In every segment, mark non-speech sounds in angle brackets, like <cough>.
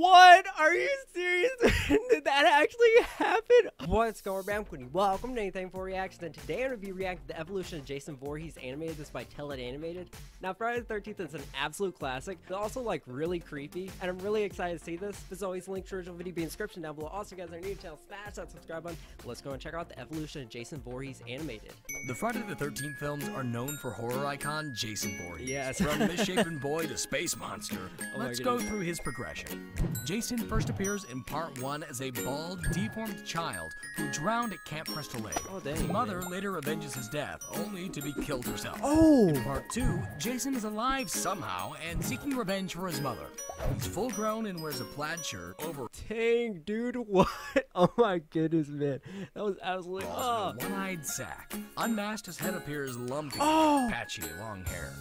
What? Are you serious? <laughs> Did that actually happen? What's going on, Quinny? Welcome to Anything for Reaction, and today I'm going to be reacting to the evolution of Jason Voorhees animated. This by Tell It Animated. Now, Friday the 13th is an absolute classic, but also like really creepy, and I'm really excited to see this. As always, link to the original video be in the description down below. Also, guys, are new to channel, smash that subscribe button. Let's go and check out the evolution of Jason Voorhees animated. The Friday the 13th films are known for horror icon Jason Voorhees. Yes. From <laughs> misshapen boy to space monster, Oh let's go through his progression. Jason first appears in part 1 as a bald, deformed child who drowned at Camp Crystal Lake. Oh, dang, His mother man. later avenges his death, only to be killed herself. Oh! In part 2, Jason is alive somehow and seeking revenge for his mother. He's full grown and wears a plaid shirt over Dang, dude, <laughs> what? Oh my goodness, man. That was absolutely. Oh. a one-eyed sack. Unmasked, his head appears lumpy, Oh. patchy, long hair.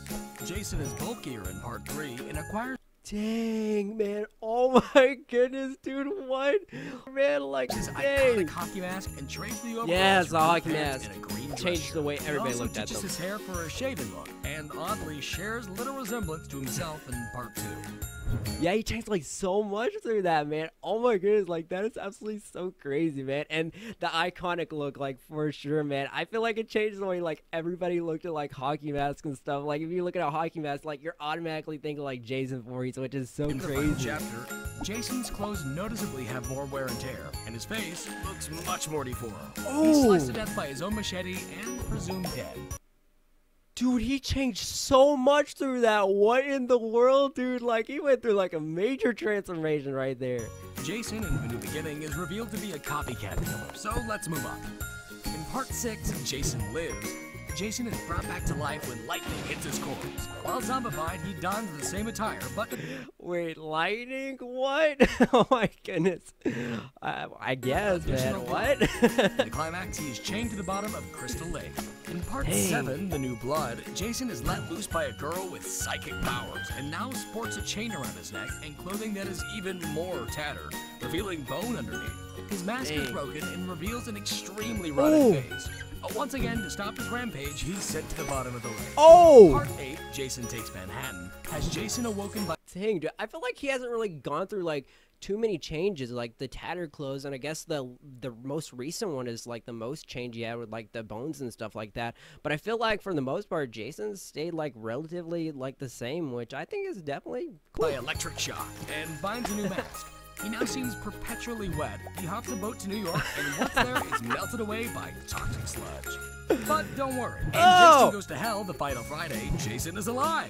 Jason is bulkier in part 3 and acquires Dang, man. Oh my goodness, dude. What? Man, like, his dang. iconic hockey mask and trades the overalls for the blue hockey mask. and a Changed the way everybody looked at them. his hair for a shaven look, and oddly shares little resemblance to himself in part 2. Yeah, he changed like so much through that, man. Oh my goodness, like that is absolutely so crazy, man. And the iconic look, like for sure, man. I feel like it changed the way like everybody looked at like hockey masks and stuff. Like if you look at a hockey mask, like you're automatically thinking like Jason Voorhees, which is so In the final crazy. chapter, Jason's clothes noticeably have more wear and tear, and his face looks much more deformed. He's oh. sliced to Oh. death by his own machete and presumed dead. Dude, he changed so much through that. What in the world, dude? Like he went through like a major transformation right there. Jason in The New Beginning is revealed to be a copycat killer, so let's move on. In part 6, Jason Lives, Jason is brought back to life when lightning hits his corpse. While zombified, he dons the same attire, but Wait, lightning? What? <laughs> oh my goodness. I, I guess, man. What? in the <laughs> climax, he is chained to the bottom of Crystal Lake. In part Dang. 7, The New Blood, Jason is let loose by a girl with psychic powers and now sports a chain around his neck and clothing that is even more tattered, revealing bone underneath. His mask is broken and reveals an extremely rotted Oh. face. But once again, to stop his rampage, he's sent to the bottom of the lake. oh! Part 8, Jason Takes Manhattan, has Jason awoken by Dang, dude, I feel like he hasn't really gone through like too many changes, like the tattered clothes, and I guess the the most recent one is like the most change he had with like the bones and stuff like that. But I feel like for the most part, Jason stayed like relatively like the same, which I think is definitely cool. by electric shock and finds a new mask. He now seems perpetually wet. He hops a boat to New York and once there is melted away by toxic sludge. But don't worry. Oh! In Oh! Jason Goes to Hell, the final Friday, Jason is alive.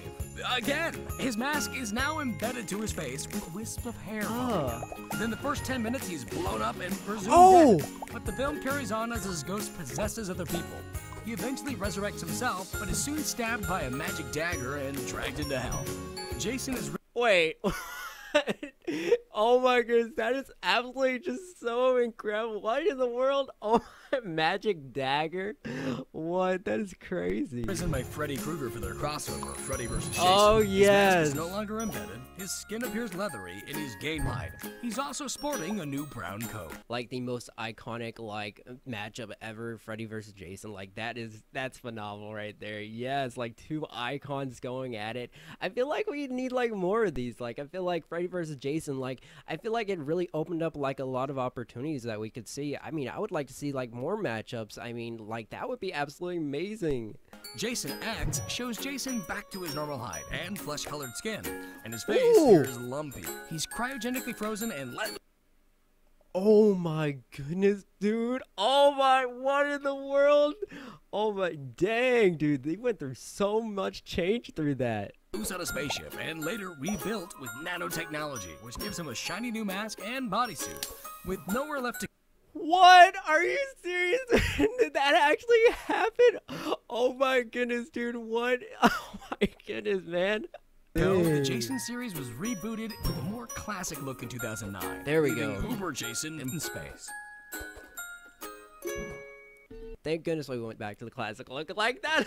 Again, his mask is now embedded to his face with wisps of hair. out. Within ah. the first 10 minutes, he's blown up and presumed Oh! dead. But the film carries on as his ghost possesses other people. He eventually resurrects himself, but is soon stabbed by a magic dagger and dragged into hell. Jason is wait. <laughs> oh my goodness, that is absolutely just so incredible. What in the world? <laughs> Oh magic dagger. What? That is crazy. Imprisoned by Freddy Krueger for their crossover, Freddy vs. Jason. Oh, yes. His mask is no longer embedded, his skin appears leathery, and he's gained height. He's also sporting a new brown coat. like the most iconic like matchup ever freddy versus jason like that is that's phenomenal right there yes like two icons going at it i feel like we need like more of these like i feel like freddy versus jason like i feel like it really opened up like a lot of opportunities that we could see. I mean i would like to see like more matchups. I mean like that would be absolutely amazing. Jason X shows Jason back to his normal height and flesh colored skin, and his face Ooh. here is lumpy. He's cryogenically frozen and let oh my goodness dude. Oh my what in the world? Oh my dang dude. They went through so much change through that loose on a spaceship and later rebuilt with nanotechnology, which gives him a shiny new mask and bodysuit. With nowhere left to What? Are you serious? <laughs> Did that actually happen? Oh my goodness, dude. What? <laughs> Oh my goodness, man. go, the Jason series was rebooted with a more classic look in 2009. There we leaving go. Uber Jason in space. Thank goodness we went back to the classic look like that.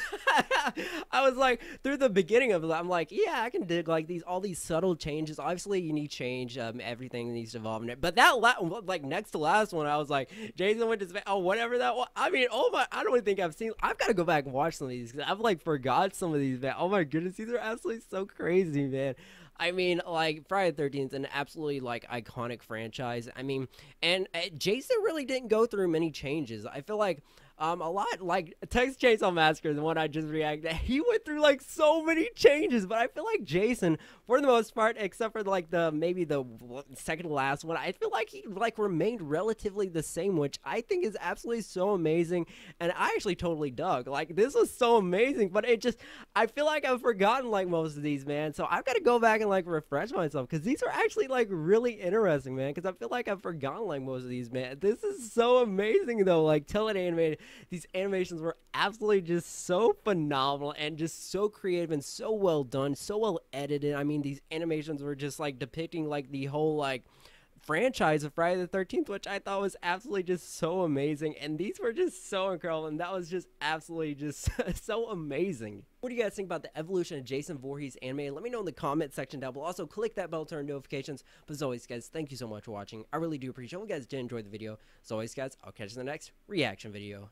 <laughs> I was like, through the beginning of it, I'm like, yeah, I can dig like these all these subtle changes. Obviously, you need change. Um, everything needs to evolve. But that la- like next to last one, I was like, Jason went to space. Oh, whatever that was. I mean, oh my, I don't even think I've seen. I've got to go back and watch some of these because I've like forgot some of these. Man, oh my goodness, these are absolutely so crazy, man. I mean, like Friday Thirteenth, an absolutely like iconic franchise. I mean, and uh, Jason really didn't go through many changes. I feel like um, a lot like Texas Chainsaw Massacre, the one I just reacted. <laughs> He went through like so many changes, but I feel like Jason, for the most part, except for like the maybe the second to last one, I feel like he like remained relatively the same, which I think is absolutely so amazing. And I actually totally dug. Like this was so amazing, but it just I feel like I've forgotten like most of these, man. So I've got to go back and like refresh myself because these are actually like really interesting, man. Because I feel like I've forgotten like most of these, man. This is so amazing though. Like tell it animated these animations were absolutely just so phenomenal and just so creative and so well done, so well edited. I mean, these animations were just like depicting like the whole like franchise of Friday the 13th, which I thought was absolutely just so amazing. And these were just so incredible. And that was just absolutely just <laughs> so amazing. What do you guys think about the evolution of Jason Voorhees anime? Let me know in the comment section down below. Also, click that bell to turn notifications. But as always, guys, thank you so much for watching. I really do appreciate it. If you guys did enjoy the video. As always, guys, I'll catch you in the next reaction video.